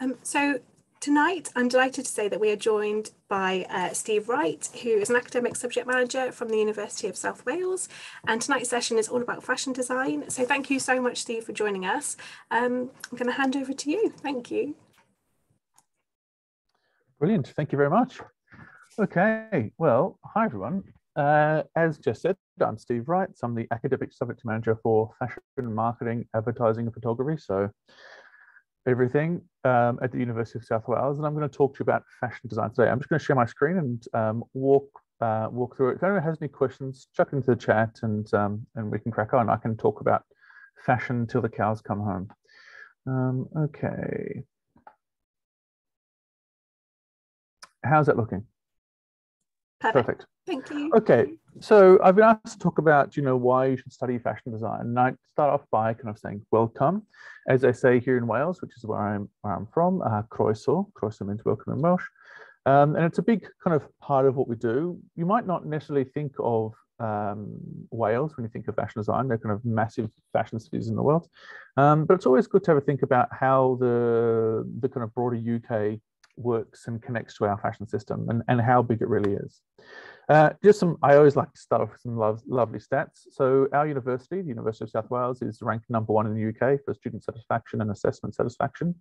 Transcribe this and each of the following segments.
Um, so tonight, I'm delighted to say that we are joined by uh, Steve Wright, who is an academic subject manager from the University of South Wales. And tonight's session is all about fashion design. So thank you so much, Steve, for joining us. Um, I'm going to hand over to you. Thank you. Brilliant. Thank you very much. Okay. Well, hi, everyone. Uh, as just said, I'm Steve Wright. I'm the academic subject manager for fashion marketing, advertising, and photography. So everything um, at the University of South Wales, and I'm going to talk to you about fashion design today. I'm just going to share my screen and um, walk uh, walk through it. If anyone has any questions, chuck into the chat, and um, and we can crack on. I can talk about fashion till the cows come home. Um, okay, how's that looking? Perfect. Perfect. Thank you. Okay, so I've been asked to talk about, you know, why you should study fashion design. And I start off by kind of saying welcome, as I say here in Wales, which is where I'm where I'm from. Uh, croeso, croeso means welcome in Welsh, um, and it's a big kind of part of what we do. You might not necessarily think of um, Wales when you think of fashion design. They're kind of massive fashion cities in the world, um, but it's always good to have a think about how the the kind of broader UK works and connects to our fashion system and, and how big it really is. Uh, just some, I always like to start off with some lo lovely stats. So our university, the University of South Wales, is ranked number one in the UK for student satisfaction and assessment satisfaction.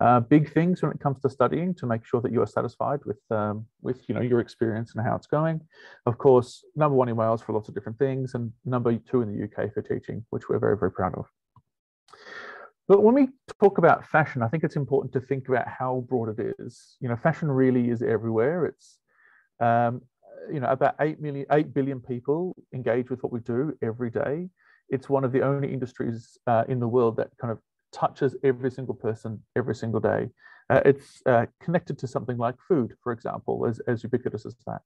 Uh, big things when it comes to studying to make sure that you are satisfied with, um, with you know, your experience and how it's going. Of course, number one in Wales for lots of different things and number two in the UK for teaching, which we're very, very proud of. But when we talk about fashion, I think it's important to think about how broad it is. You know, fashion really is everywhere. It's, um, you know, about 8 million, 8 billion people engage with what we do every day. It's one of the only industries uh, in the world that kind of touches every single person every single day. Uh, it's uh, connected to something like food, for example, as, as ubiquitous as that.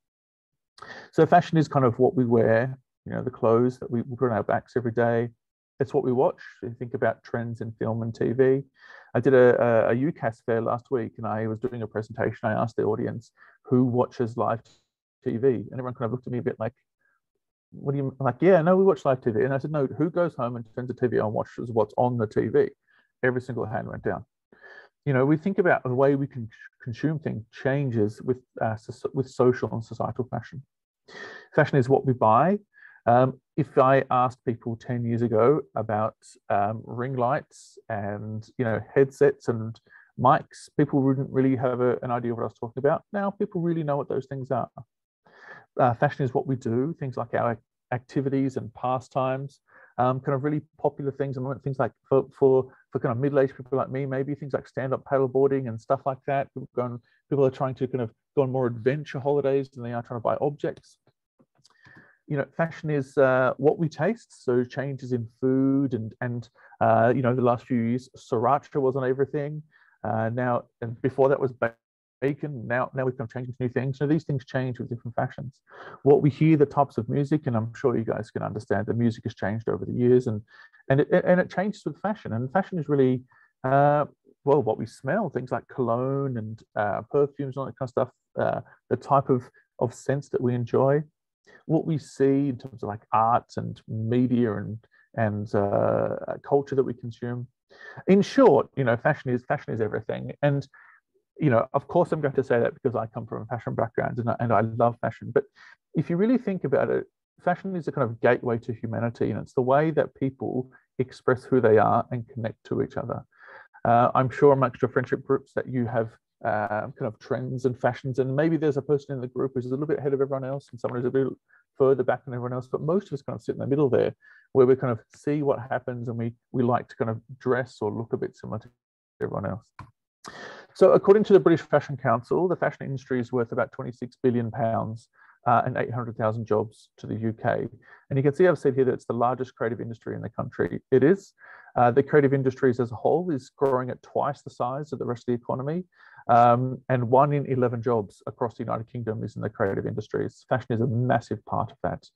So fashion is kind of what we wear, you know, the clothes that we put on our backs every day, it's what we watch. You think about trends in film and TV. I did a, a, a UCAS fair last week and I was doing a presentation. I asked the audience who watches live TV, and everyone kind of looked at me a bit like, what do you like? Yeah, no, we watch live TV. And I said, no, who goes home and turns the TV on and watches what's on the TV? Every single hand went down. You know, we think about the way we can consume things changes with uh, with social and societal fashion. Fashion is what we buy, um, if I asked people 10 years ago about um, ring lights and you know headsets and mics, people wouldn't really have a, an idea of what I was talking about. Now people really know what those things are. Uh, fashion is what we do, things like our activities and pastimes, um, kind of really popular things. And things like for, for, for kind of middle-aged people like me, maybe things like stand-up paddleboarding and stuff like that. People, going, people are trying to kind of go on more adventure holidays than they are trying to buy objects you know, fashion is uh, what we taste. So changes in food and and uh, you know, the last few years, sriracha was on everything. Uh, now and before that was bacon. Now now we've come changing to new things. So these things change with different fashions. What we hear, the types of music, and I'm sure you guys can understand the music has changed over the years, and and it and it changes with fashion. And fashion is really uh, well, what we smell, things like cologne and uh, perfumes, and all that kind of stuff, uh, the type of, of sense that we enjoy what we see in terms of like arts and media and and uh, culture that we consume. In short, you know, fashion is fashion is everything. And you know, of course, I'm going to say that because I come from a fashion background and I, and I love fashion. But if you really think about it, fashion is a kind of gateway to humanity, and it's the way that people express who they are and connect to each other. Uh, I'm sure amongst your friendship groups that you have uh, kind of trends and fashions, and maybe there's a person in the group who's a little bit ahead of everyone else, and someone who's a bit further back than everyone else, but most of us kind of sit in the middle there where we kind of see what happens and we, we like to kind of dress or look a bit similar to everyone else. So according to the British Fashion Council, the fashion industry is worth about 26 billion pounds uh, and 800,000 jobs to the UK. And you can see I've said here that it's the largest creative industry in the country. It is. Uh, the creative industries as a whole is growing at twice the size of the rest of the economy. Um, and one in 11 jobs across the United Kingdom is in the creative industries. Fashion is a massive part of that.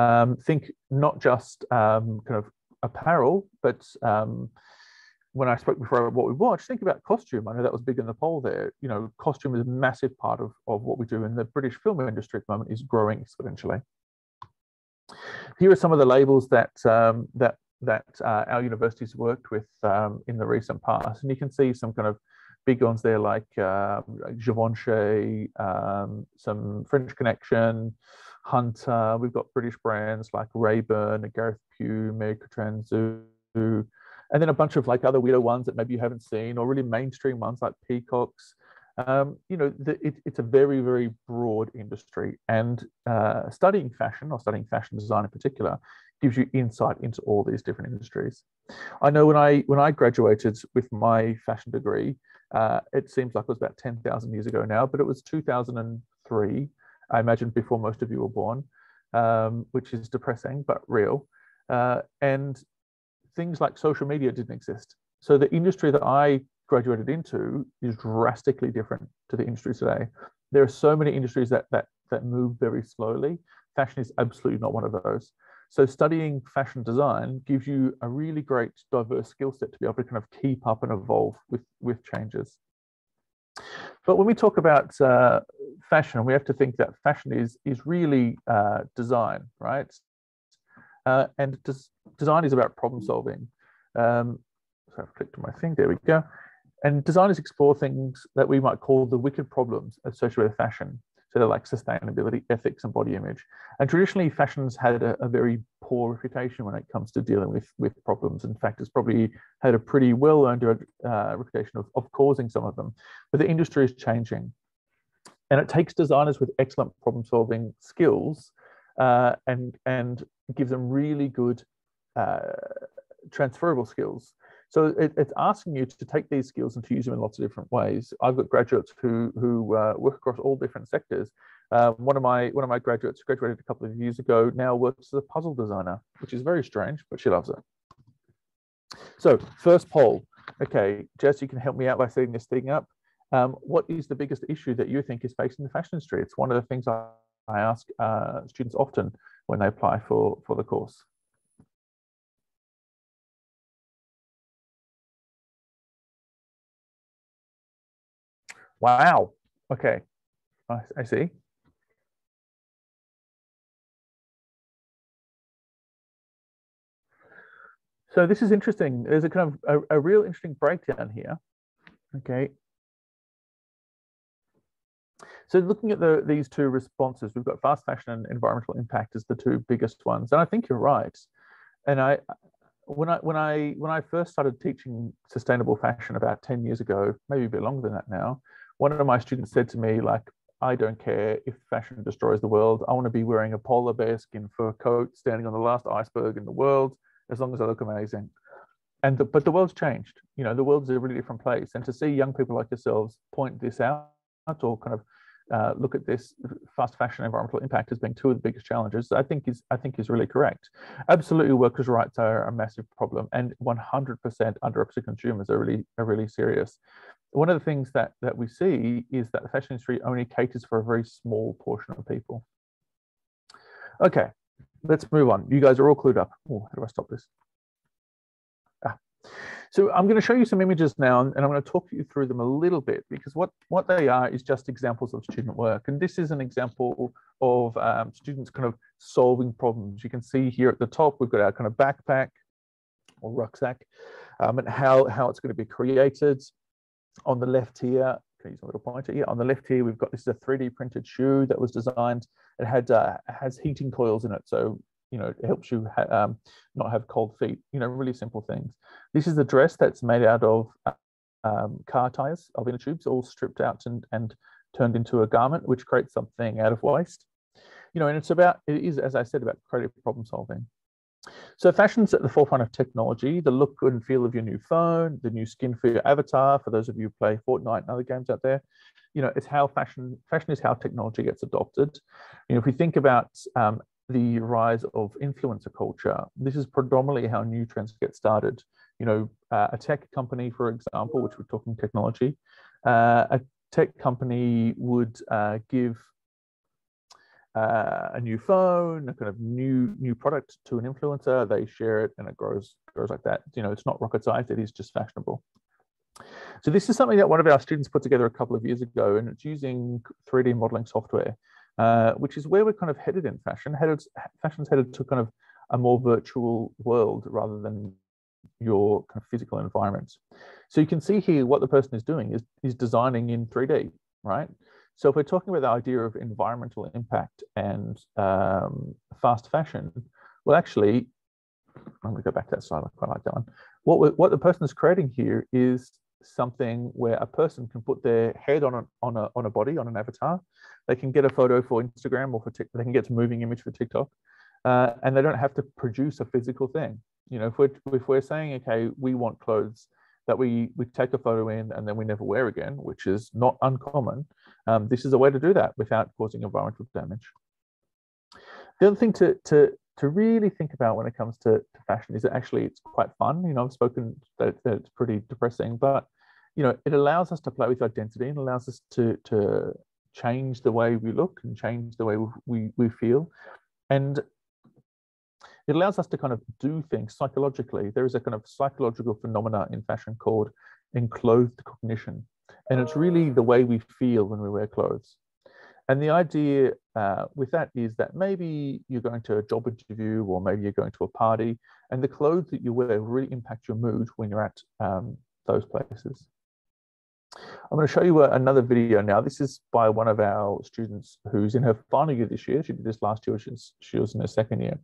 Um, think not just um, kind of apparel, but um, when I spoke before about what we watch, think about costume. I know that was big in the poll there. You know, costume is a massive part of, of what we do, and the British film industry at the moment is growing exponentially. Here are some of the labels that um, that that uh, our universities worked with um, in the recent past. And you can see some kind of big ones there like uh, Givenchy, um, some French Connection, Hunter. We've got British brands like Raeburn, Gareth Pugh, America Transu, and then a bunch of like other weirdo ones that maybe you haven't seen, or really mainstream ones like Peacocks. Um, you know, the, it, it's a very, very broad industry, and uh, studying fashion or studying fashion design in particular gives you insight into all these different industries. I know when I when I graduated with my fashion degree, uh, it seems like it was about ten thousand years ago now, but it was two thousand and three. I imagine before most of you were born, um, which is depressing but real. Uh, and things like social media didn't exist. So the industry that I graduated into is drastically different to the industry today. There are so many industries that that that move very slowly. Fashion is absolutely not one of those. So studying fashion design gives you a really great diverse skill set to be able to kind of keep up and evolve with with changes. But when we talk about uh, fashion, we have to think that fashion is is really uh, design, right? Uh, and des design is about problem solving. Um, so I've clicked on my thing. There we go. And designers explore things that we might call the wicked problems associated with fashion. So they're like sustainability, ethics, and body image. And traditionally, fashion's had a, a, very poor reputation when it comes to dealing with, with problems. In fact, it's probably had a pretty well earned uh, reputation of, of causing some of them. But the industry is changing. And it takes designers with excellent problem solving skills uh, and, and gives them really good uh, transferable skills so it, it's asking you to take these skills and to use them in lots of different ways. I've got graduates who who uh, work across all different sectors. Uh, one of my one of my graduates graduated a couple of years ago. Now works as a puzzle designer, which is very strange, but she loves it. So first poll. Okay, Jess, you can help me out by setting this thing up. Um, what is the biggest issue that you think is facing the fashion industry? It's one of the things I, I ask uh, students often when they apply for for the course. Wow. Okay. I, I see. So this is interesting. There's a kind of a, a real interesting breakdown here. Okay. So looking at the, these two responses, we've got fast fashion and environmental impact as the two biggest ones. And I think you're right. And I, when I when I when I first started teaching sustainable fashion about 10 years ago, maybe a bit longer than that now, one of my students said to me, like, I don't care if fashion destroys the world. I want to be wearing a polar bear skin fur coat, standing on the last iceberg in the world, as long as I look amazing. And the, but the world's changed. You know, the world's a really different place. And to see young people like yourselves point this out or kind of uh, look at this fast fashion environmental impact as being two of the biggest challenges, I think is I think is really correct. Absolutely, workers' rights are a massive problem, and 100% underrepresented consumers are really are really serious one of the things that, that we see is that the fashion industry only caters for a very small portion of people. Okay, let's move on. You guys are all clued up. Oh, how do I stop this? Ah. So I'm going to show you some images now, and I'm going to talk you through them a little bit because what, what they are is just examples of student work. And this is an example of um, students kind of solving problems. You can see here at the top, we've got our kind of backpack or rucksack um, and how, how it's going to be created on the left here, can I use a little pointer here? On the left here, we've got this is a 3D printed shoe that was designed. It had uh, has heating coils in it, so you know it helps you ha um, not have cold feet. You know, really simple things. This is a dress that's made out of um, car tires of inner tubes, all stripped out and and turned into a garment, which creates something out of waste. You know, and it's about it is as I said about creative problem solving. So fashion's at the forefront of technology, the look and feel of your new phone, the new skin for your avatar, for those of you who play Fortnite and other games out there, you know, it's how fashion, fashion is how technology gets adopted. You know, if we think about um, the rise of influencer culture, this is predominantly how new trends get started. You know, uh, a tech company, for example, which we're talking technology, uh, a tech company would uh, give uh, a new phone, a kind of new new product to an influencer, they share it and it grows grows like that. You know, it's not rocket science; it is just fashionable. So this is something that one of our students put together a couple of years ago, and it's using 3D modeling software, uh, which is where we're kind of headed in fashion. Headed, fashion's headed to kind of a more virtual world rather than your kind of physical environment. So you can see here what the person is doing is, is designing in 3D, right? So if we're talking about the idea of environmental impact and um, fast fashion, well, actually, I'm going to go back to that slide. I quite like that one. What, what the person is creating here is something where a person can put their head on a, on a, on a body, on an avatar. They can get a photo for Instagram or for TikTok. They can get a moving image for TikTok. Uh, and they don't have to produce a physical thing. You know, if we're, if we're saying, okay, we want clothes that we, we take a photo in and then we never wear again, which is not uncommon, um, this is a way to do that without causing environmental damage. The other thing to, to, to really think about when it comes to, to fashion is that actually it's quite fun. You know, I've spoken that, that it's pretty depressing, but you know, it allows us to play with identity and allows us to to change the way we look and change the way we, we feel. And it allows us to kind of do things psychologically. There is a kind of psychological phenomena in fashion called enclothed cognition. And it's really the way we feel when we wear clothes. And the idea uh, with that is that maybe you're going to a job interview or maybe you're going to a party, and the clothes that you wear really impact your mood when you're at um, those places. I'm going to show you another video now. This is by one of our students who's in her final year this year. She did this last year, she was in her second year.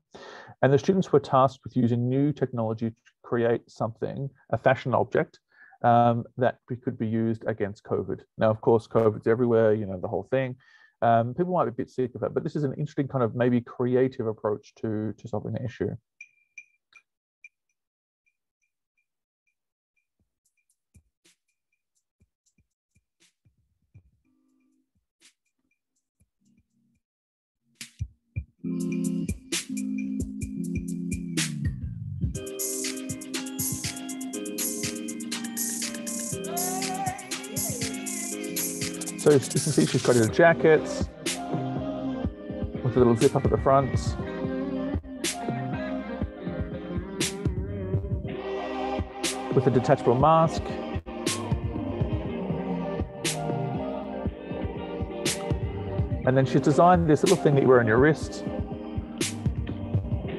And the students were tasked with using new technology to create something, a fashion object, um, that could be used against COVID. Now, of course, COVID's everywhere, you know, the whole thing. Um, people might be a bit sick of it, but this is an interesting kind of maybe creative approach to, to solving the issue. So you can see she's got her jackets with a little zip up at the front. With a detachable mask. And then she's designed this little thing that you wear on your wrist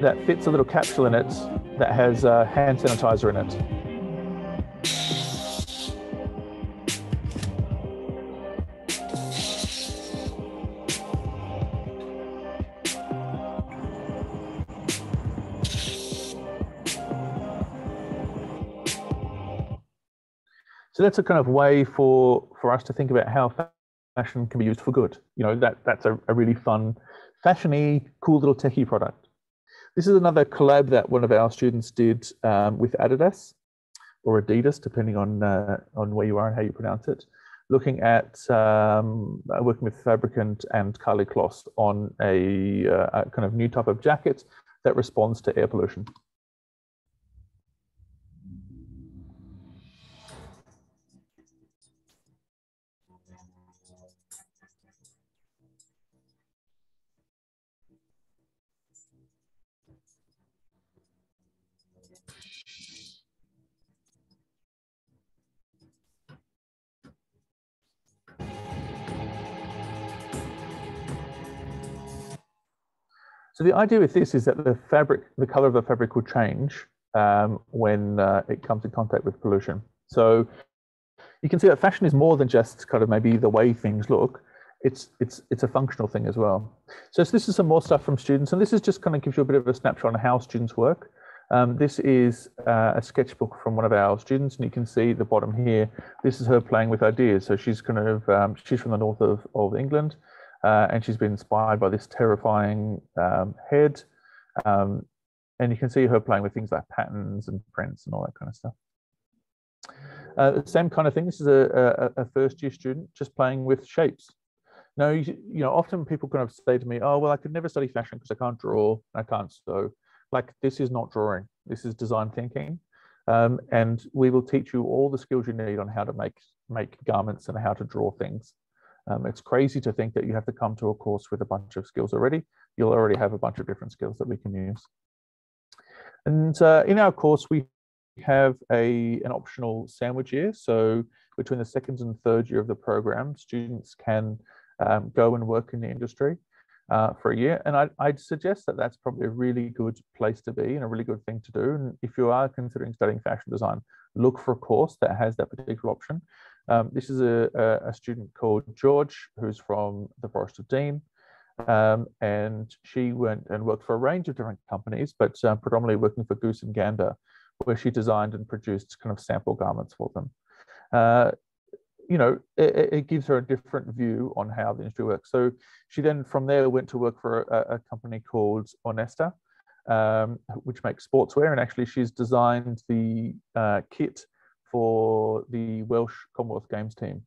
that fits a little capsule in it that has uh, hand sanitizer in it. So that's a kind of way for for us to think about how fashion can be used for good. You know, that that's a, a really fun, fashiony, cool little techie product. This is another collab that one of our students did um, with Adidas or Adidas, depending on uh, on where you are and how you pronounce it. Looking at um, uh, working with Fabricant and Karlie Kloss on a, uh, a kind of new type of jacket that responds to air pollution. So the idea with this is that the fabric, the color of the fabric will change um, when uh, it comes in contact with pollution. So you can see that fashion is more than just kind of maybe the way things look. It's it's it's a functional thing as well. So, so this is some more stuff from students, and this is just kind of gives you a bit of a snapshot on how students work. Um, this is uh, a sketchbook from one of our students, and you can see the bottom here. This is her playing with ideas. So she's kind of um, she's from the north of, of England, uh, and she's been inspired by this terrifying um, head. Um, and you can see her playing with things like patterns and prints and all that kind of stuff. Uh, same kind of thing. This is a, a, a, first year student just playing with shapes. Now, you, you, know, often people kind of say to me, oh, well, I could never study fashion because I can't draw, I can't sew. Like, this is not drawing, this is design thinking. Um, and we will teach you all the skills you need on how to make, make garments and how to draw things. Um, it's crazy to think that you have to come to a course with a bunch of skills already. You'll already have a bunch of different skills that we can use. And uh, in our course, we have a, an optional sandwich year. So between the second and third year of the program, students can um, go and work in the industry. uh, for a year. And I'd, I'd, suggest that that's probably a really good place to be and a really good thing to do. And if you are considering studying fashion design, look for a course that has that particular option. Um, this is a, a, a, student called George, who's from the Forest of Dean. Um, and she went and worked for a range of different companies, but uh, predominantly working for Goose and Gander, where she designed and produced kind of sample garments for them. Uh, you know, it, it, gives her a different view on how the industry works. So she then from there went to work for a, a company called Onesta, um, which makes sportswear. And actually she's designed the uh, kit for the Welsh Commonwealth Games team,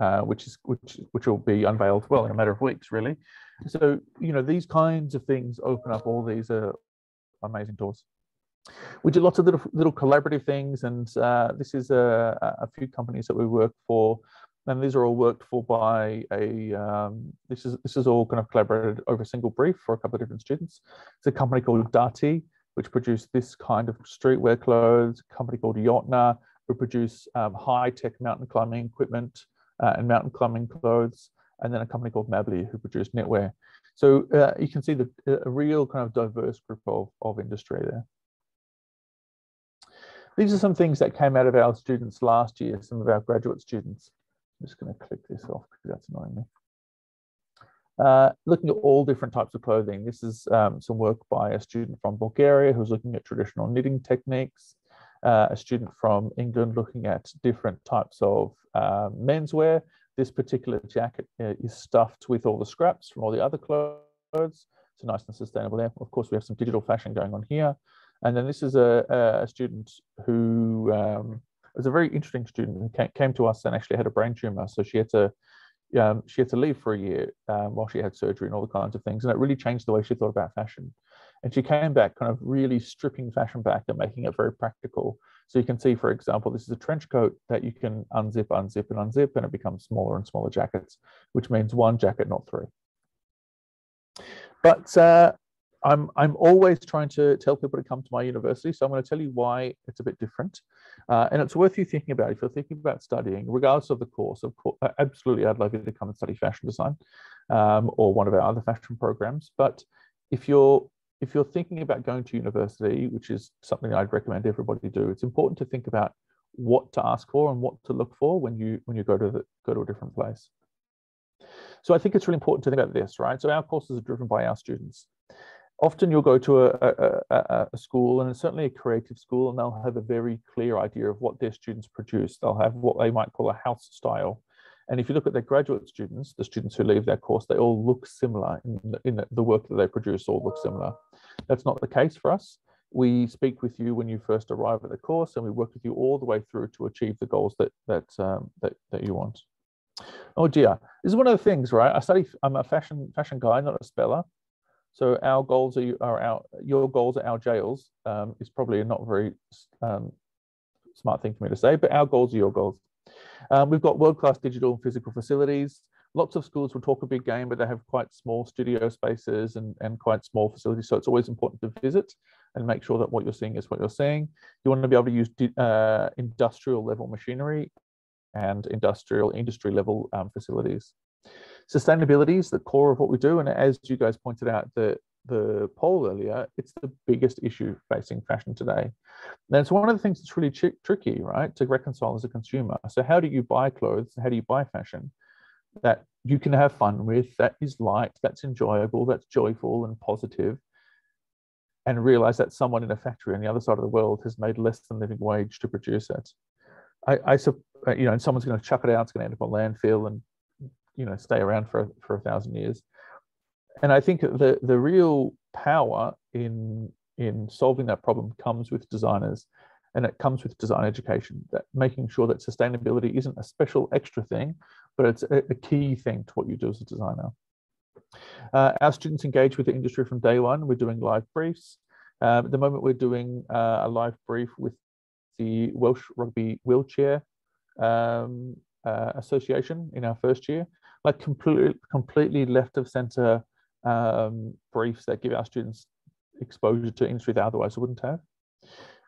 uh, which is which which will be unveiled well in a matter of weeks, really. So you know these kinds of things open up all these uh, amazing doors. We do lots of little little collaborative things, and uh, this is a, a few companies that we work for, and these are all worked for by a. Um, this is this is all kind of collaborated over a single brief for a couple of different students. It's a company called Darty, which produce this kind of streetwear clothes. A company called Jottnar, who produce um, high tech mountain climbing equipment uh, and mountain climbing clothes, and then a company called Mabli, who produce knitwear. So uh, you can see the a real kind of diverse group of, of industry there. These are some things that came out of our students last year, some of our graduate students. I'm just going to click this off because that's annoying me. Uh, looking at all different types of clothing. This is um, some work by a student from Bulgaria who's looking at traditional knitting techniques, uh, a student from England looking at different types of uh, menswear. This particular jacket uh, is stuffed with all the scraps from all the other clothes. So nice and sustainable there. Of course, we have some digital fashion going on here. And then this is a, a student who um, was a very interesting student who came, to us and actually had a brain tumor. So she had to um, she had to leave for a year um, while she had surgery and all the kinds of things. And it really changed the way she thought about fashion. And she came back kind of really stripping fashion back and making it very practical. So you can see, for example, this is a trench coat that you can unzip, unzip, and unzip, and it becomes smaller and smaller jackets, which means one jacket, not three. But uh, I'm, I'm always trying to tell people to come to my university. So I'm going to tell you why it's a bit different. Uh, and it's worth you thinking about if you're thinking about studying, regardless of the course. Of course, absolutely, I'd love you to come and study fashion design um, or one of our other fashion programs. But if you're if you're thinking about going to university, which is something I'd recommend everybody do, it's important to think about what to ask for and what to look for when you when you go to the, go to a different place. So I think it's really important to think about this, right? So our courses are driven by our students often you'll go to a, a, a, school and it's certainly a creative school and they'll have a very clear idea of what their students produce. They'll have what they might call a house style. And if you look at their graduate students, the students who leave their course, they all look similar in, the, in the work that they produce all look similar. That's not the case for us. We speak with you when you first arrive at the course and we work with you all the way through to achieve the goals that, that, um, that, that you want. Oh dear, this is one of the things, right? I study, I'm a fashion fashion guy, not a speller. So our goals are, are our your goals are our jails um, is probably a not very um, smart thing for me to say, but our goals are your goals. Um, we've got world-class digital and physical facilities. Lots of schools will talk a big game, but they have quite small studio spaces and, and quite small facilities. So it's always important to visit and make sure that what you're seeing is what you're seeing. You want to be able to use uh, industrial level machinery and industrial industry level um, facilities. Sustainability is the core of what we do. And as you guys pointed out, the, the poll earlier, it's the biggest issue facing fashion today. And it's one of the things that's really tricky, right, to reconcile as a consumer. So, how do you buy clothes? How do you buy fashion that you can have fun with, that is light, that's enjoyable, that's joyful and positive, and realize that someone in a factory on the other side of the world has made less than living wage to produce it? I, I uh, you know, and someone's going to chuck it out, it's going to end up on landfill, and you know stay around for for a thousand years. And I think the the real power in in solving that problem comes with designers and it comes with design education that making sure that sustainability isn't a special extra thing but it's a, key thing to what you do as a designer. Uh, our students engage with the industry from day one. We're doing live briefs. Um, at the moment we're doing uh, a live brief with the welsh rugby wheelchair um, uh, association in our first year. Like completely completely left of center um, briefs that give our students exposure to industry that otherwise wouldn't have.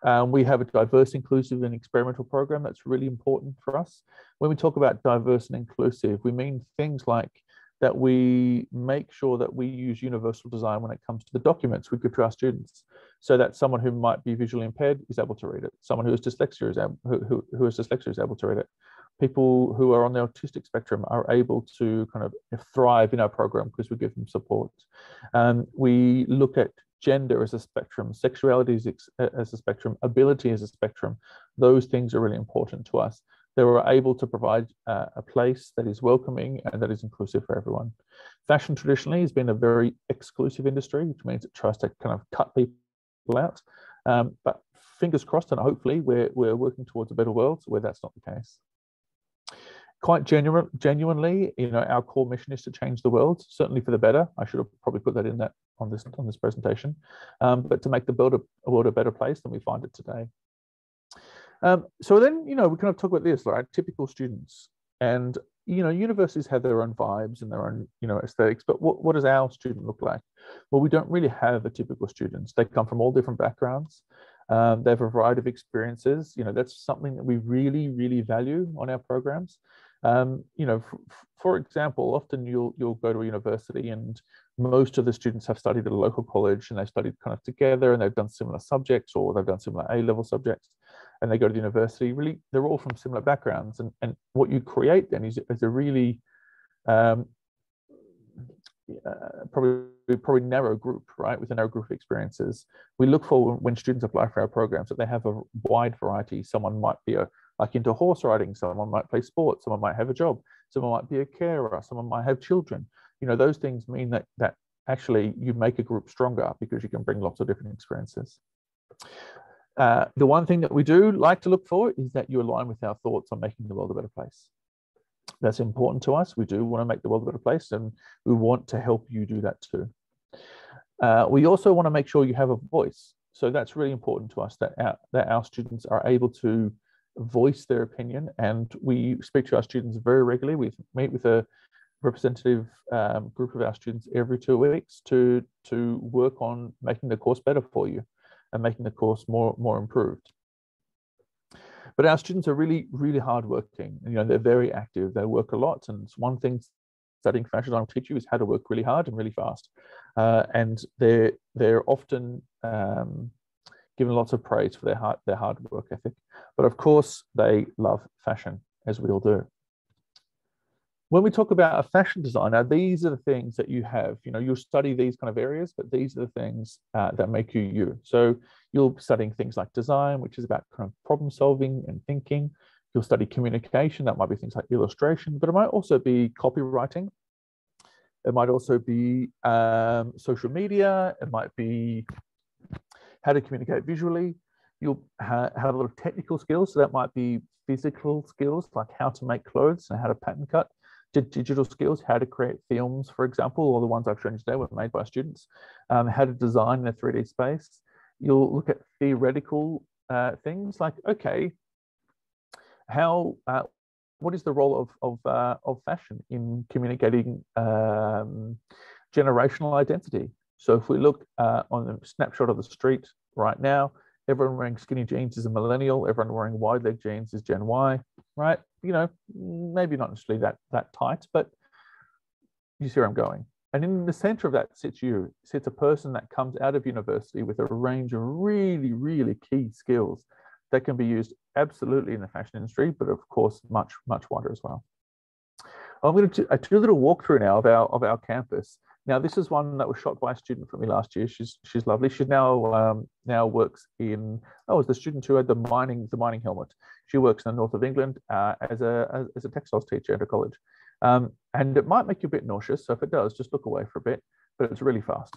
Um, we have a diverse, inclusive, and experimental program that's really important for us. When we talk about diverse and inclusive, we mean things like that we make sure that we use universal design when it comes to the documents we give to our students. So that someone who might be visually impaired is able to read it. Someone who is dyslexia is able, who, who, is dyslexia is able to read it. People who are on the autistic spectrum are able to kind of thrive in our program because we give them support. Um, we look at gender as a spectrum sexuality as a spectrum ability as a spectrum those things are really important to us they were able to provide uh, a place that is welcoming and that is inclusive for everyone. Fashion traditionally has been a very exclusive industry, which means it tries to kind of cut people out. Um, but fingers crossed, and hopefully we're, we're working towards a better world where that's not the case. Quite genuine, genuinely, you know, our core mission is to change the world, certainly for the better. I should have probably put that in that on this on this presentation, um, but to make the world a, a world a better place than we find it today. Um, so then, you know, we kind of talk about this, right? Typical students. And, you know, universities have their own vibes and their own, you know, aesthetics, but what, what does our student look like? Well, we don't really have a typical students. They come from all different backgrounds. Um, they have a variety of experiences. You know, that's something that we really, really value on our programs. Um, you know, for example, often you'll you'll go to a university and most of the students have studied at a local college and they've studied kind of together and they've done similar subjects or they've done similar A-level subjects and they go to the university. Really, they're all from similar backgrounds. And, and what you create then is, is a really um, uh, probably probably narrow group, right? With a narrow group of experiences. We look for when students apply for our programs that they have a wide variety. Someone might be a like into horse riding, someone might play sports, someone might have a job, someone might be a carer, someone might have children. You know, those things mean that that actually you make a group stronger because you can bring lots of different experiences. Uh, the one thing that we do like to look for is that you align with our thoughts on making the world a better place. That's important to us. We do want to make the world a better place, and we want to help you do that too. Uh, we also want to make sure you have a voice. So that's really important to us that our, that our students are able to voice their opinion. And we speak to our students very regularly. We meet with a representative um, group of our students every two weeks to, to work on making the course better for you and making the course more, more improved. But our students are really, really hardworking. You know, they're very active. They work a lot. And one thing studying fashion design will teach you is how to work really hard and really fast. Uh, and they're they're often um, given lots of praise for their hard their hard work ethic. But of course, they love fashion, as we all do when we talk about a fashion designer, these are the things that you have. You know, you'll study these kind of areas, but these are the things uh, that make you you. So you'll be studying things like design, which is about kind of problem solving and thinking. You'll study communication. That might be things like illustration, but it might also be copywriting. It might also be um, social media. It might be how to communicate visually. You'll ha have a lot of technical skills. So that might be physical skills, like how to make clothes and how to pattern cut digital skills, how to create films, for example, all the ones I've shown you today were made by students, um, how to design in a 3D space. You'll look at theoretical uh, things like, okay, how, uh, what is the role of, of, uh, of fashion in communicating um, generational identity? So if we look uh, on a snapshot of the street right now, everyone wearing skinny jeans is a millennial, everyone wearing wide leg jeans is Gen Y, right? You know, maybe not necessarily that that tight, but you see where I'm going. And in the center of that sits you, sits a person that comes out of university with a range of really, really key skills that can be used absolutely in the fashion industry, but of course, much, much wider as well. I'm going to do a little walkthrough now of our of our campus. Now, this is one that was shot by a student from me last year. She's she's lovely. She now um, now works in oh, was the student who had the mining the mining helmet. She works in the north of England uh, as a as a textiles teacher at a college, um, and it might make you a bit nauseous. So if it does, just look away for a bit. But it's really fast.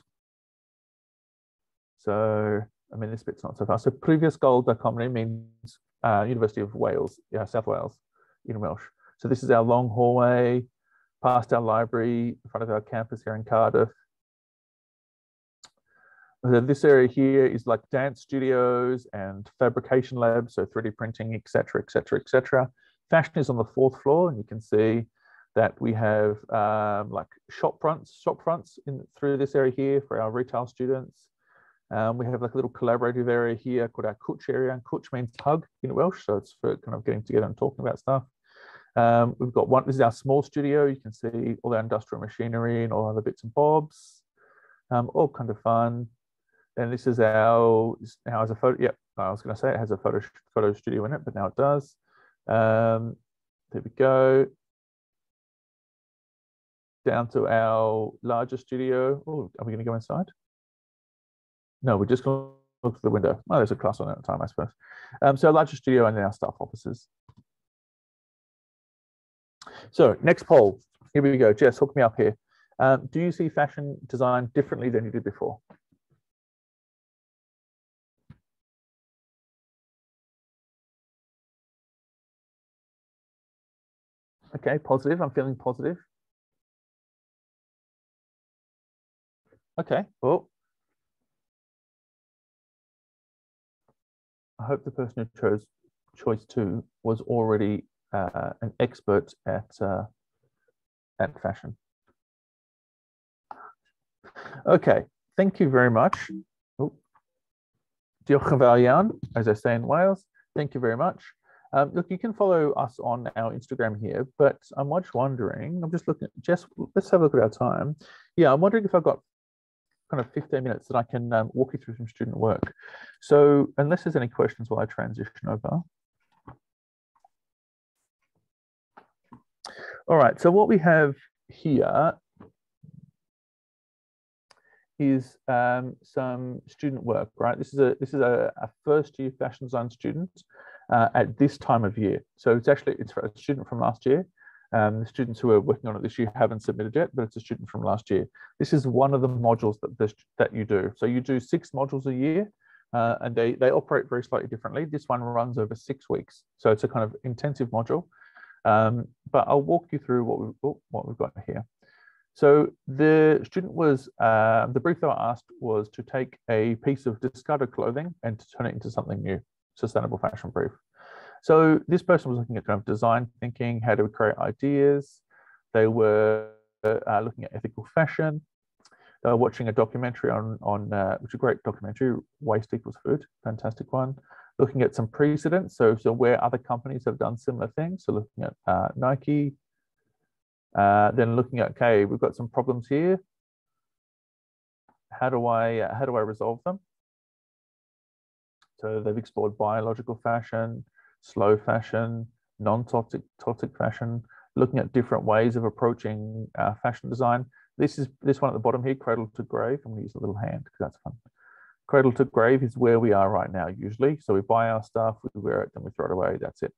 So I mean, this bit's not so fast. So Prifysgol means uh, University of Wales, yeah, South Wales, in Welsh. So this is our long hallway past our library, in front of our campus here in Cardiff. So this area here is like dance studios and fabrication labs, so 3D printing, etc., etc., etc. Fashion is on the fourth floor, and you can see that we have um, like shop fronts, shop fronts in through this area here for our retail students. Um, we have like a little collaborative area here called our Cwtch area, and Cwtch means hug in Welsh, so it's for kind of getting together and talking about stuff. Um, we've got one, this is our small studio. You can see all our industrial machinery and all other bits and bobs, um, all kind of fun. And this is our, now has a photo, yep, I was gonna say it has a photo, photo studio in it, but now it does. Um, there we go. Down to our larger studio. Oh, are we gonna go inside? No, we're just gonna look through the window. Oh, there's a class on at the time, I suppose. Um, so larger studio and then our staff offices. So next poll. Here we go. Jess, hook me up here. Um, do you see fashion design differently than you did before? Okay, positive. I'm feeling positive. Okay, well, I hope the person who chose choice two was already uh, an expert at uh, at fashion. Okay, thank you very much. Oh. as I say in Wales. Thank you very much. Um, look, you can follow us on our Instagram here, but I'm much wondering, I'm just looking, Jess, let's have a look at our time. Yeah, I'm wondering if I've got kind of 15 minutes that I can um, walk you through some student work. So unless there's any questions while I transition over. All right, so what we have here is um, some student work, right? This is a this is a, a first year fashion design student uh, at this time of year. So it's actually it's a student from last year. Um, the students who are working on it this year haven't submitted yet, but it's a student from last year. This is one of the modules that this, that you do. So you do six modules a year, uh, and they they operate very slightly differently. This one runs over six weeks, so it's a kind of intensive module. Um, but I'll walk you through what we've oh, what we've got here. So the student was uh, the brief they were asked was to take a piece of discarded clothing and to turn it into something new, sustainable fashion brief. So this person was looking at kind of design thinking, how to create ideas. They were uh, looking at ethical fashion. They were watching a documentary on, on uh, which is a great documentary, Waste Equals Food, fantastic one. Looking at some precedents, so, so where other companies have done similar things. So looking at uh, Nike, uh, then looking at, okay, we've got some problems here. How do I, uh, how do I resolve them? So they've explored biological fashion, slow fashion, non-toxic toxic fashion, looking at different ways of approaching uh, fashion design. This is this one at the bottom here, cradle to grave. I'm to use a little hand because that's fun. Cradle to grave is where we are right now, usually. So we buy our stuff, we wear it, then we throw it away. That's it.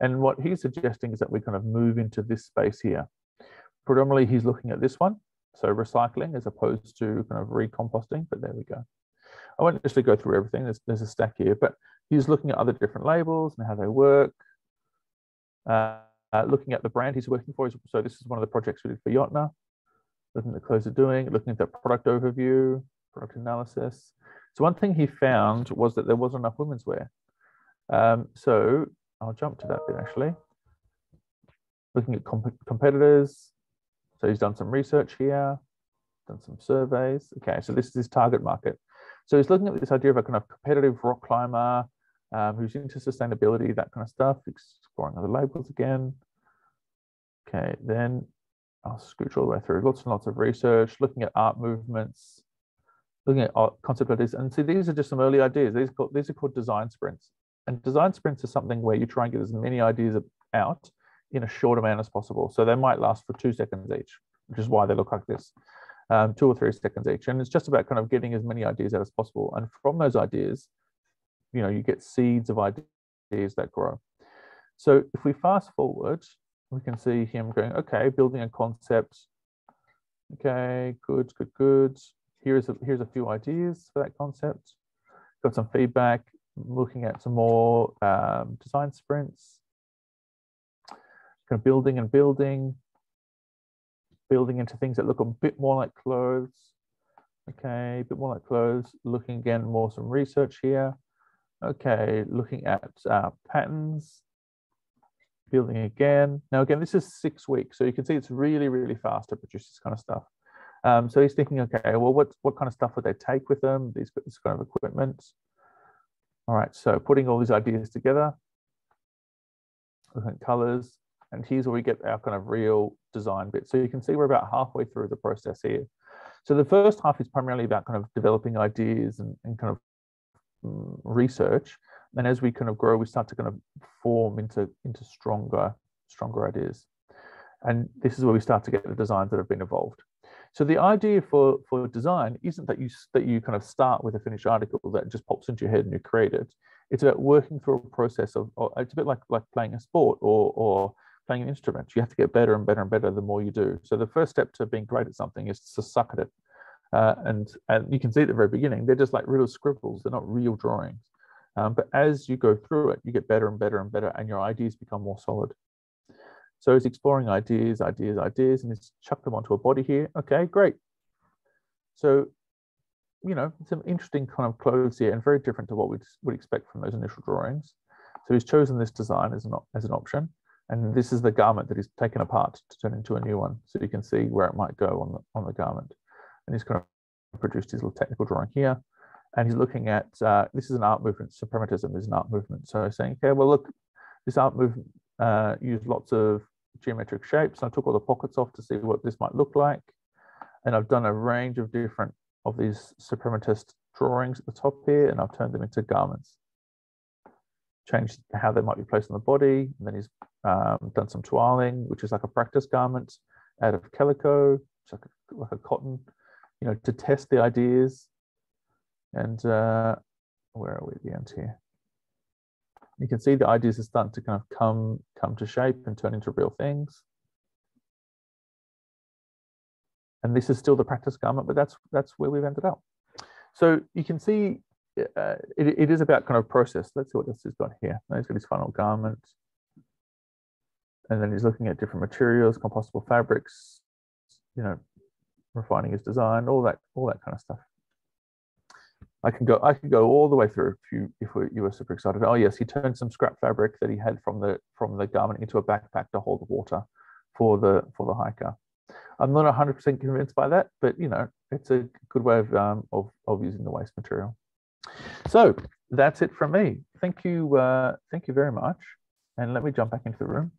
And what he's suggesting is that we kind of move into this space here. Predominantly, he's looking at this one, so recycling as opposed to kind of recomposting. But there we go. I won't necessarily go through everything. There's, there's a stack here, but he's looking at other different labels and how they work. Uh, uh, looking at the brand he's working for. So this is one of the projects we did for Jottnar Looking at the clothes they're doing, looking at the product overview, product analysis. So one thing he found was that there wasn't enough women's wear. Um, so I'll jump to that bit actually. Looking at comp competitors. So he's done some research here, done some surveys. Okay, so this is his target market. So he's looking at this idea of a kind of competitive rock climber um, who's into sustainability, that kind of stuff, exploring other labels again. Okay, then I'll scooch all the way through. Lots and lots of research, looking at art movements, looking at concept ideas. And see, these are just some early ideas. These are called, these are called design sprints. And design sprints are something where you try and get as many ideas out in a short amount as possible. So they might last for two seconds each, which is why they look like this um, two or three seconds each. And it's just about kind of getting as many ideas out as possible. And from those ideas, you know, you get seeds of ideas that grow. So if we fast forward, we can see him going, okay, building a concept. Okay, good, good, good. Here's a, here's a few ideas for that concept. Got some feedback, looking at some more um, design sprints. Kind of building and building, building into things that look a bit more like clothes. Okay, a bit more like clothes. Looking again, more some research here. Okay, looking at uh, patterns. Building again. Now again, this is six weeks, so you can see it's really, really fast to produce this kind of stuff. Um, so he's thinking, okay, well, what what kind of stuff would they take with them? These this kind of equipment. All right, so putting all these ideas together, at colors, And here's where we get our kind of real design bit. So you can see we're about halfway through the process here. So the first half is primarily about kind of developing ideas and, and kind of um, research. And as we kind of grow, we start to kind of form into, into stronger, stronger ideas. And this is where we start to get the designs that have been evolved. So the idea for, for design isn't that you that you kind of start with a finished article that just pops into your head and you create it. It's about working through a process of, it's a bit like, like playing a sport or, or playing an instrument. You have to get better and better and better the more you do. So the first step to being great at something is to suck at it. Uh, and, and you can see at the very beginning, they're just like little scribbles. They're not real drawings. Um, but as you go through it, you get better and better and better, and your ideas become more solid. So it's exploring ideas, ideas, ideas, and it's chuck them onto a body here. Okay, great. So, you know, some interesting kind of clothes here and very different to what we would expect from those initial drawings. So he's chosen this design as an, as an option. And this is the garment that he's taken apart to turn into a new one. So you can see where it might go on the, on the garment. And he's kind of produced his little technical drawing here. And he's looking at, uh, this is an art movement, suprematism is an art movement. So saying, okay, well, look, this art movement uh, used lots of geometric shapes. I took all the pockets off to see what this might look like. And I've done a range of different of these suprematist drawings at the top here, and I've turned them into garments. Changed how they might be placed on the body. And then he's um, done some toiling, which is like a practice garment out of calico, like a, like a cotton, you know, to test the ideas. And uh, where are we at the end here? You can see the ideas are starting to kind of come, come to shape and turn into real things. And this is still the practice garment, but that's that's where we've ended up. So you can see uh, it, it is about kind of process. Let's see what this has got here. Now he's got his final garment. And then he's looking at different materials, compostable fabrics, you know, refining his design, all that, all that kind of stuff. I can go I can go all the way through if you if you were super excited. Oh yes, he turned some scrap fabric that he had from the from the garment into a backpack to hold the water for the for the hiker. I'm not 100% convinced by that, but you know, it's a good way of um, of, of using the waste material. So that's it from me. Thank you, uh, thank you very much. And let me jump back into the room.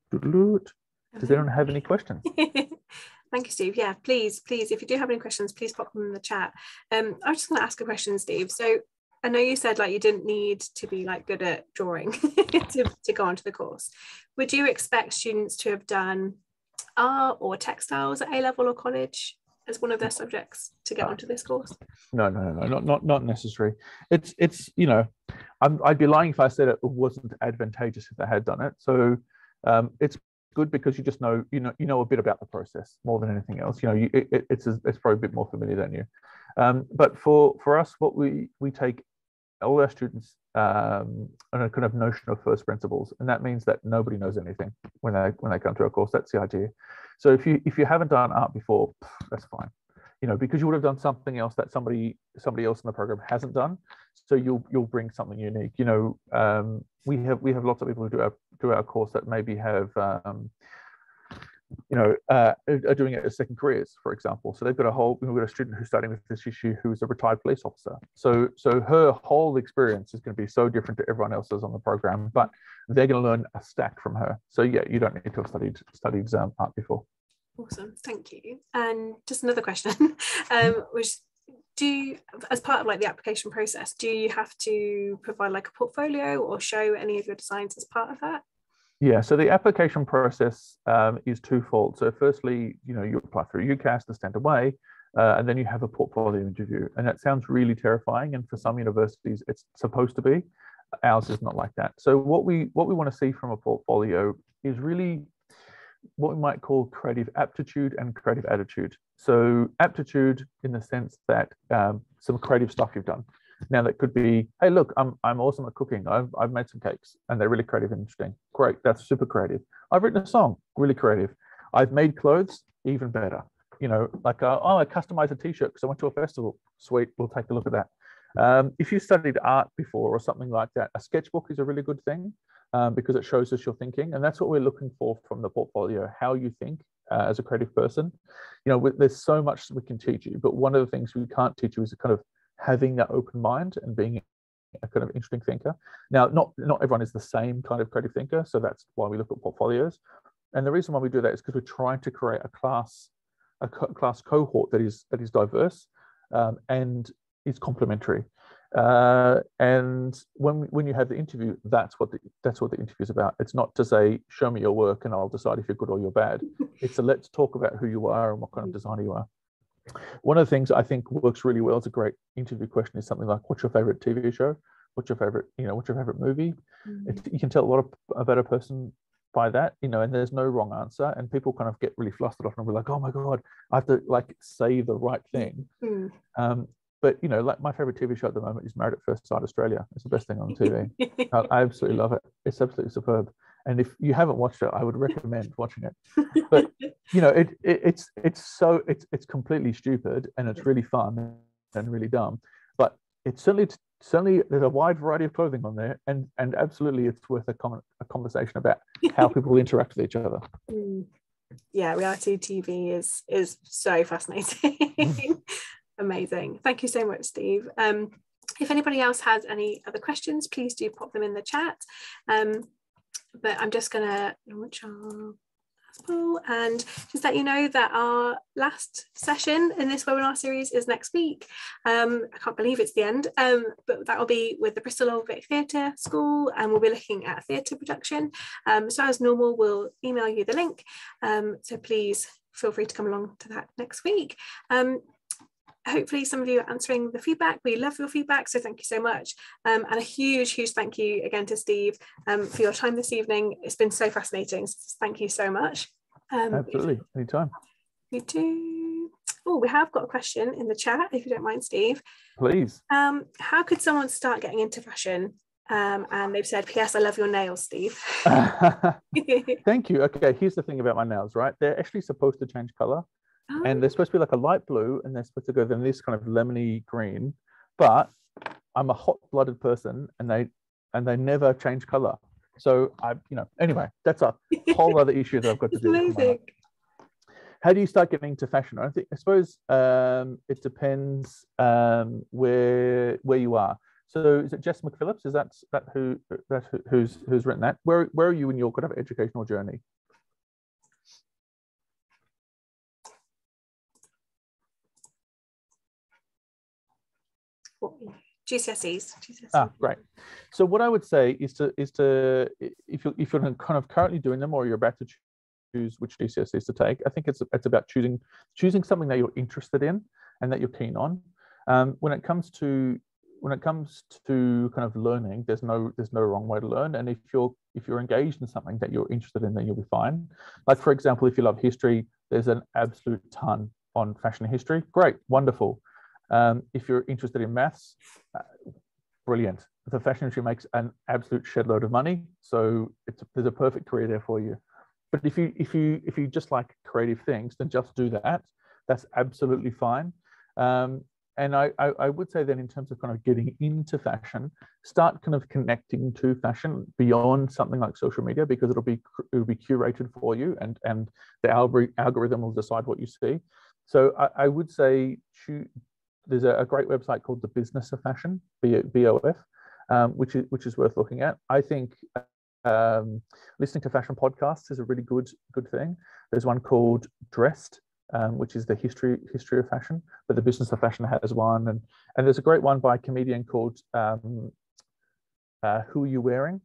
Does anyone have any questions? Thank you, Steve. Yeah, please, please, if you do have any questions, please pop them in the chat. Um, I was just going to ask a question, Steve. So I know you said like you didn't need to be like good at drawing to, to go onto the course. Would you expect students to have done art or textiles at A level or college as one of their subjects to get onto this course? No, no, no, no, not not not necessary. It's it's you know, i would be lying if I said it wasn't advantageous if they had done it. So um, it's good because you just know you know you know a bit about the process more than anything else. You know, you, it, it's it's probably a bit more familiar than you. Um, but for for us, what we we take all our students um, on a kind of notion of first principles, and that means that nobody knows anything when they when they come to our course. That's the idea. So if you if you haven't done art before, that's fine. You know, because you would have done something else that somebody somebody else in the program hasn't done. So you'll you'll bring something unique. You know, um, we have we have lots of people who do our do our course that maybe have um, you know uh, are doing it as second careers, for example. So they've got a whole we've got a student who's starting with this issue who's a retired police officer. So so her whole experience is going to be so different to everyone else's on the program, but they're going to learn a stack from her. So yeah, you don't need to have studied studied um, art before. Awesome, thank you. And just another question, um, which do you, as part of like the application process do you have to provide like a portfolio or show any of your designs as part of that? Yeah so the application process um, is twofold. So firstly you know you apply through ucas the standard way uh, and then you have a portfolio interview. And that sounds really terrifying and for some universities it's supposed to be. Ours is not like that. So what we what we want to see from a portfolio is really what we might call creative aptitude and creative attitude. So aptitude in the sense that um, some creative stuff you've done. Now that could be, hey, look, I'm I'm awesome at cooking. I've I've made some cakes and they're really creative and interesting. Great, that's super creative. I've written a song, really creative. I've made clothes, even better. You know, like uh, oh, I customized a T-shirt because I went to a festival. Sweet, we'll take a look at that. Um, if you studied art before or something like that, a sketchbook is a really good thing um, because it shows us your thinking. And that's what we're looking for from the portfolio, how you think uh, as a creative person. You know, there's so much we can teach you, but one of the things we can't teach you is kind of having that open mind and being a kind of interesting thinker. Now, not not everyone is the same kind of creative thinker, so that's why we look at portfolios. And the reason why we do that is because we're trying to create a class, a co- class cohort that is that is diverse um, and is complementary. Uh, and when when you have the interview, that's what the, that's what the interview is about. It's not to say show me your work and I'll decide if you're good or you're bad. it's a let's talk about who you are and what kind of designer you are. One of the things I think works really well as a great interview question is something like, "What's your favorite TV show? What's your favorite you know What's your favorite movie?" Mm-hmm. It, you can tell a lot of, about a person by that, you know, and there's no wrong answer. And people kind of get really flustered often and be like, "Oh my god, I have to like say the right thing." Mm. Um, but you know, like my favorite TV show at the moment is Married at First Sight Australia. It's the best thing on TV. I, I, absolutely love it. It's absolutely superb. And if you haven't watched it, I would recommend watching it. But you know, it, it it's it's so it's it's completely stupid and it's really fun and really dumb. But it's certainly certainly there's a wide variety of clothing on there, and and absolutely it's worth a, con- a conversation about how people interact with each other. Mm. Yeah, reality TV is is so fascinating. Amazing. Thank you so much, Steve. Um, if anybody else has any other questions, please do pop them in the chat. Um, but I'm just going to launch our poll and just let you know that our last session in this webinar series is next week. Um, I can't believe it's the end, um, but that will be with the Bristol Old Vic Theatre School and we'll be looking at theatre production. Um, so as normal, we'll email you the link. Um, so please feel free to come along to that next week. Um, hopefully some of you are answering the feedback. We love your feedback, so thank you so much. Um, and a huge, huge thank you again to Steve um, for your time this evening. It's been so fascinating. So thank you so much. Um, Absolutely, anytime. You too. Oh, we have got a question in the chat, if you don't mind, Steve. Please. Um, how could someone start getting into fashion? Um, and they've said, P.S. I love your nails, Steve. Thank you. Okay, here's the thing about my nails, right? They're actually supposed to change color and they're supposed to be like a light blue and they're supposed to go then this kind of lemony green but i'm a hot-blooded person and they and they never change color so i you know anyway that's a whole other issue that i've got to do amazing. how do you start getting into fashion i think i suppose um, it depends um, where where you are so is it Jess McPhillips? Is that that who that who's who's written that? Where where are you in your kind of educational journey? GCSEs. GCSEs. Ah, great. So what I would say is to is to if you if you're kind of currently doing them or you're about to choose which GCSEs to take, I think it's it's about choosing choosing something that you're interested in and that you're keen on. Um, when it comes to when it comes to kind of learning, there's no there's no wrong way to learn. And if you're if you're engaged in something that you're interested in, then you'll be fine. Like for example, if you love history, there's an absolute ton on fashion history. Great, wonderful. Um, if you're interested in maths, uh, brilliant. The fashion industry makes an absolute shedload of money, so it's there's a perfect career there for you. But if you if you if you just like creative things, then just do that. That's absolutely fine. Um, and I, I, I, would say that in terms of kind of getting into fashion, start kind of connecting to fashion beyond something like social media because it'll be it'll be curated for you and and the algorithm will decide what you see. So I, I would say there's a, a, great website called the Business of Fashion, BOF, um, which is which is worth looking at. I think um, listening to fashion podcasts is a really good good thing. There's one called Dressed, um, which is the history history of fashion, but the Business of Fashion has one, and and there's a great one by a comedian called um, uh, Who Are You Wearing?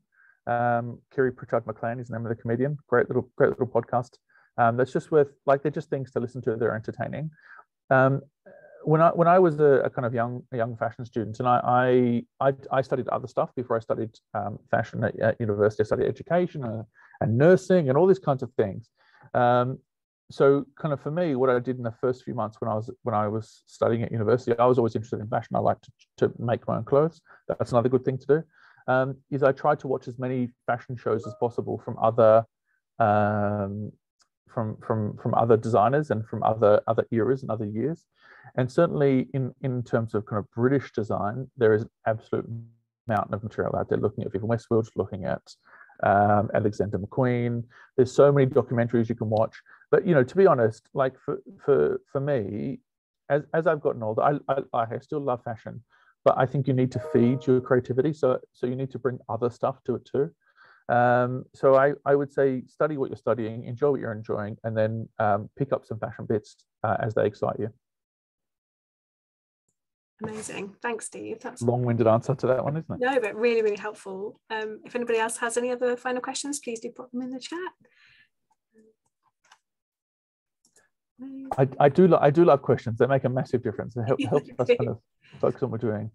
Um, Kiri Pritchard McLean is the name of the comedian. Great little great little podcast. Um, that's just worth like they're just things to listen to. They're entertaining. When I when I was a, a, kind of young young fashion student, and I I, I studied other stuff before I studied um, fashion at, at, university. I studied education and, and, nursing and all these kinds of things. Um, so, kind of for me, what I did in the first few months when I was when I was studying at university, I was always interested in fashion. I like to, to make my own clothes. That's another good thing to do. Um, is I tried to watch as many fashion shows as possible from other um, from from from other designers and from other other eras and other years. And certainly in, in terms of kind of British design, there is an absolute mountain of material out there looking at Vivienne Westwood, looking at um, Alexander McQueen. There's so many documentaries you can watch. But you know, to be honest, like for for for me, as as I've gotten older, I I, I still love fashion, but I think you need to feed your creativity. So so you need to bring other stuff to it too. Um, so I, I would say study what you're studying, enjoy what you're enjoying, and then um, pick up some fashion bits uh, as they excite you. Amazing. Thanks, Steve. That's a long-winded answer to that one, isn't it? No, but really, really helpful. Um, if anybody else has any other final questions, please do put them in the chat. I, I do I do love questions. They make a massive difference. It help, helps us kind of focus on what we're doing.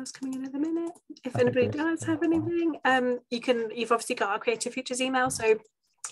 Else coming in at the minute. If anybody does have anything, um, you can. You've obviously got our Creative Futures email, so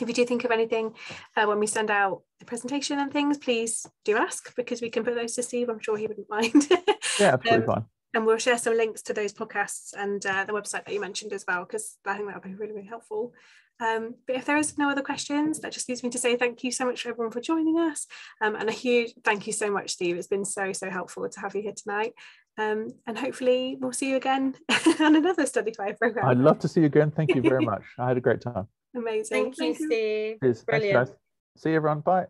if you do think of anything uh, when we send out the presentation and things, please do ask because we can put those to Steve. I'm sure he wouldn't mind. yeah, absolutely um, fine. And we'll share some links to those podcasts and uh, the website that you mentioned as well, because I think that would be really, really helpful. Um, but if there is no other questions, that just leaves me to say thank you so much for everyone for joining us. Um, and a huge thank you so much, Steve. It's been so, so helpful to have you here tonight. Um, and hopefully we'll see you again on another Study Higher program. I'd love to see you again. Thank you very much. I had a great time. Amazing. Thank, Thank you, Steve. Cheers. Brilliant. Thanks, guys. See you everyone. Bye.